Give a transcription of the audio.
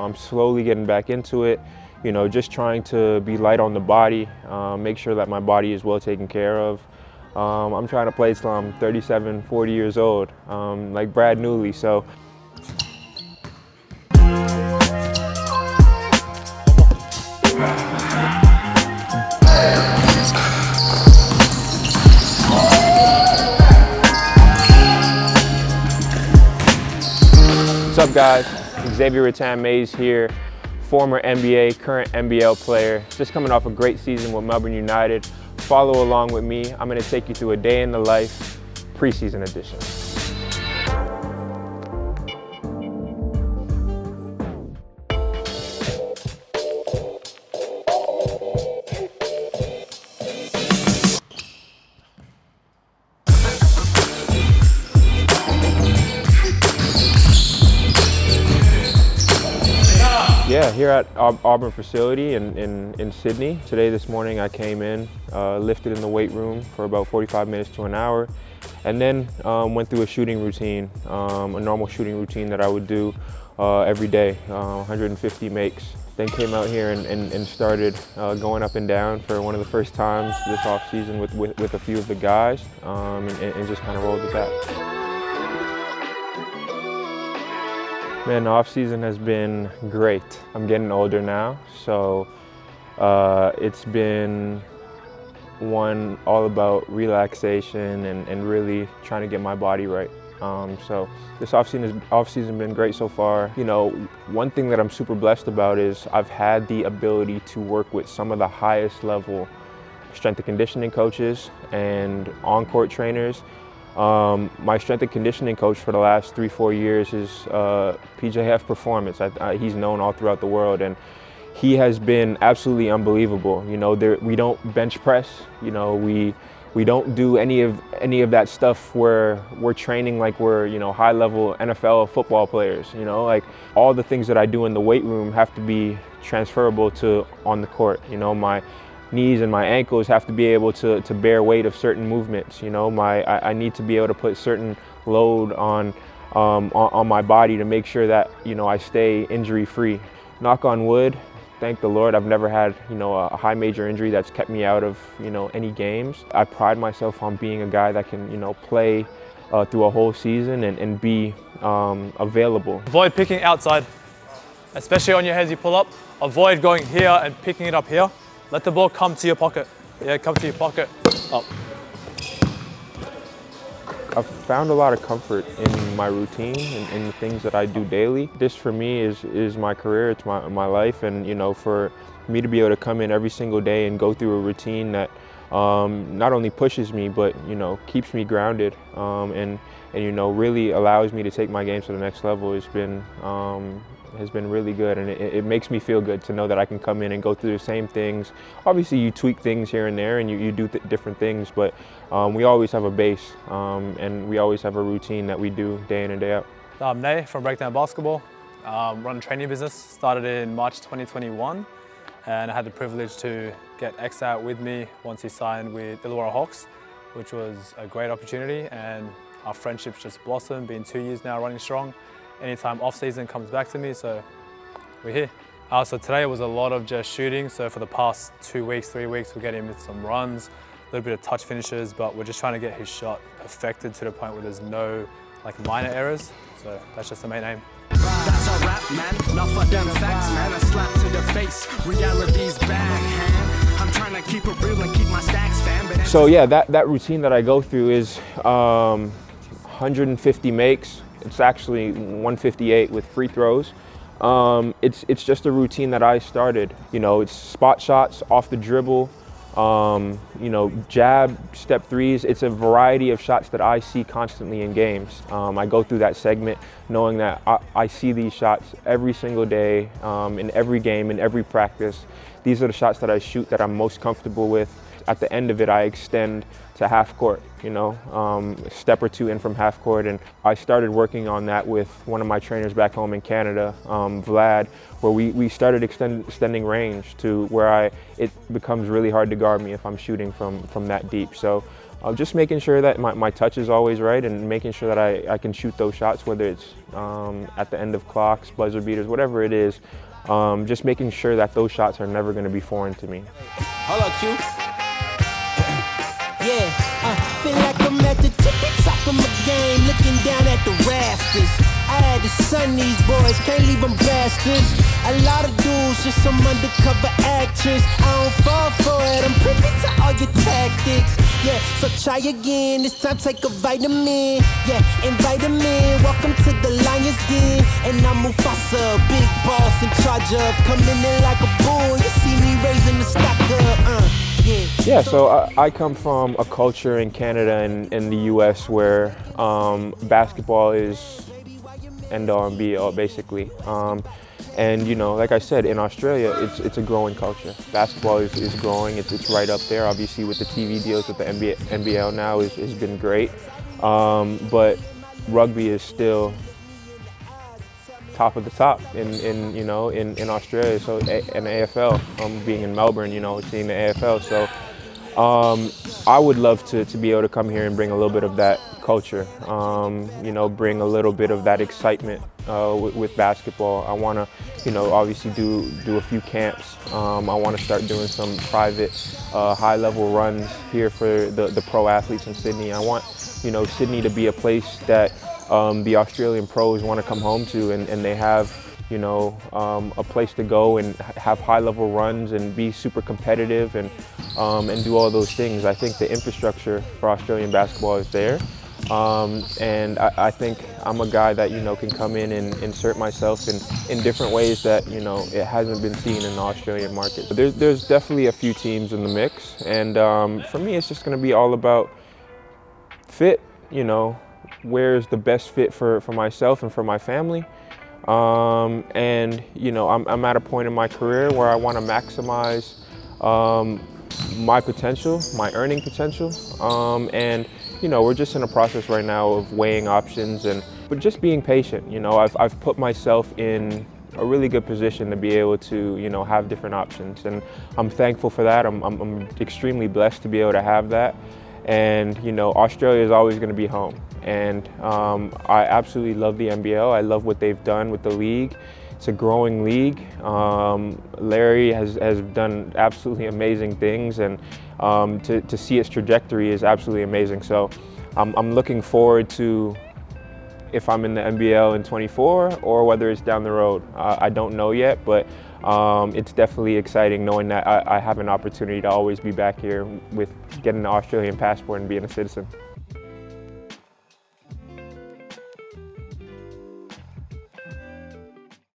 I'm slowly getting back into it. You know, just trying to be light on the body, um, make sure that my body is well taken care of. Um, I'm trying to play till I'm 37, 40 years old, um, like Brad Newley. So What's up guys? Xavier Rathan-Mayes here, former NBA, current NBL player. Just coming off a great season with Melbourne United. Follow along with me. I'm gonna take you through a day in the life, preseason edition. Yeah, here at Auburn facility in, in, in, Sydney. Today, this morning, I came in, uh, lifted in the weight room for about 45 minutes to an hour, and then um, went through a shooting routine, um, a normal shooting routine that I would do uh, every day, uh, 150 makes. Then came out here and, and, and started uh, going up and down for one of the first times this off season with, with, with a few of the guys, um, and, and just kind of rolled with that. Man, off season has been great. I'm getting older now, so uh, it's been one all about relaxation and, and really trying to get my body right. Um, so this off season has off season been great so far. You know, one thing that I'm super blessed about is I've had the ability to work with some of the highest level strength and conditioning coaches and on-court trainers um, my strength and conditioning coach for the last three, four years is uh, PJF Performance. I, I, he's known all throughout the world, and he has been absolutely unbelievable. You know, there, we don't bench press. You know, we we don't do any of any of that stuff where we're training like we're you know high level NFL football players. You know, like all the things that I do in the weight room have to be transferable to on the court. You know, my knees and my ankles have to be able to, to bear weight of certain movements. You know, my I, I need to be able to put certain load on, um, on, on my body to make sure that you know I stay injury free. Knock on wood. Thank the Lord, I've never had you know a high major injury that's kept me out of you know any games. I pride myself on being a guy that can you know play uh, through a whole season and, and be um, available. Avoid picking outside, especially on your heads you pull up. Avoid going here and picking it up here. Let the ball come to your pocket. Yeah, come to your pocket. Up. I've found a lot of comfort in my routine and in the things that I do daily. This for me is is my career, it's my, my life and you know for me to be able to come in every single day and go through a routine that um, not only pushes me but you know keeps me grounded um, and and you know really allows me to take my game to the next level It's been um, has been really good and it, it, makes me feel good to know that I can come in and go through the same things. Obviously you tweak things here and there and you, you do th different things, but um, we always have a base um, and we always have a routine that we do day in and day out. I'm Nay from Breakdown Basketball. Um, run a training business, started in March 2021 and I had the privilege to get X out with me once he signed with Illawarra Hawks, which was a great opportunity and our friendship's just blossomed, been two years now running strong anytime off season comes back to me, so we're here. Uh, so today was a lot of just shooting. So for the past two weeks, three weeks, we're getting him with some runs, a little bit of touch finishes, but we're just trying to get his shot perfected to the point where there's no like minor errors. So that's just the main aim. That's a rap, man. Not for them facts, man. A slap to the face. Reality's back, I'm trying to keep it real and keep my stacks, fam. So yeah, that, that routine that I go through is um, 150 makes, it's actually 158 with free throws. Um, it's, it's just a routine that I started. You know, it's spot shots off the dribble, um, you know, jab, step threes. It's a variety of shots that I see constantly in games. Um, I go through that segment knowing that I, I see these shots every single day, um, in every game, in every practice. These are the shots that I shoot that I'm most comfortable with. At the end of it, I extend to half court, you know, um, a step or two in from half court. And I started working on that with one of my trainers back home in Canada, um, Vlad, where we, we started extend, extending range to where I, it becomes really hard to guard me if I'm shooting from, from that deep. So uh, just making sure that my, my touch is always right and making sure that I, I can shoot those shots, whether it's um, at the end of clocks, buzzer beaters, whatever it is. Um, just making sure that those shots are never going to be foreign to me. Up, Q. at the tippy top of my game, looking down at the rafters. I had to son these boys, can't leave them bastards. A lot of dudes, just some undercover actress. I don't fall for it, I'm privy to all your tactics. Yeah, so try again, this time take a vitamin. Yeah, invite them in, welcome to the Lions Den. And I'm Mufasa, big boss in charge of. Coming in like a bull, you see me raising the stock up. Uh. Yeah. so I, I, come from a culture in Canada and in the US where um, basketball is end all and be all basically. Um, and you know, like I said, in Australia, it's it's a growing culture. Basketball is, is growing. It's, it's right up there. Obviously, with the TV deals with the NBA, NBL now is has been great. Um, but rugby is still top of the top in, in you know in, in Australia. So in the AFL, um, being in Melbourne, you know, seeing the AFL. So um, I would love to, to be able to come here and bring a little bit of that culture, um, you know, bring a little bit of that excitement uh, with, with, basketball. I want to, you know, obviously do, do a few camps. Um, I want to start doing some private uh, high-level runs here for the, the pro athletes in Sydney. I want, you know, Sydney to be a place that um, the Australian pros want to come home to and, and they have you know, um, a place to go and have high level runs and be super competitive and, um, and do all those things. I think the infrastructure for Australian basketball is there. Um, and I, I, think I'm a guy that, you know, can come in and insert myself in, in different ways that, you know, it hasn't been seen in the Australian market. But there's, there's definitely a few teams in the mix. And um, for me, it's just going to be all about fit, you know, where's the best fit for, for myself and for my family. Um, and you know, I'm, I'm, at a point in my career where I want to maximize um, my potential, my earning potential, um, and you know, we're just in a process right now of weighing options and but just being patient. You know, I've, I've put myself in a really good position to be able to, you know, have different options. And I'm thankful for that. I'm, I'm, I'm extremely blessed to be able to have that. And, you know, Australia is always going to be home. And um, I absolutely love the NBL. I love what they've done with the league. It's a growing league. Um, Larry has, has done absolutely amazing things and um, to, to see its trajectory is absolutely amazing. So I'm, I'm looking forward to if I'm in the NBL in 24 or whether it's down the road. Uh, I don't know yet, but um, it's definitely exciting knowing that I, I have an opportunity to always be back here with getting an Australian passport and being a citizen.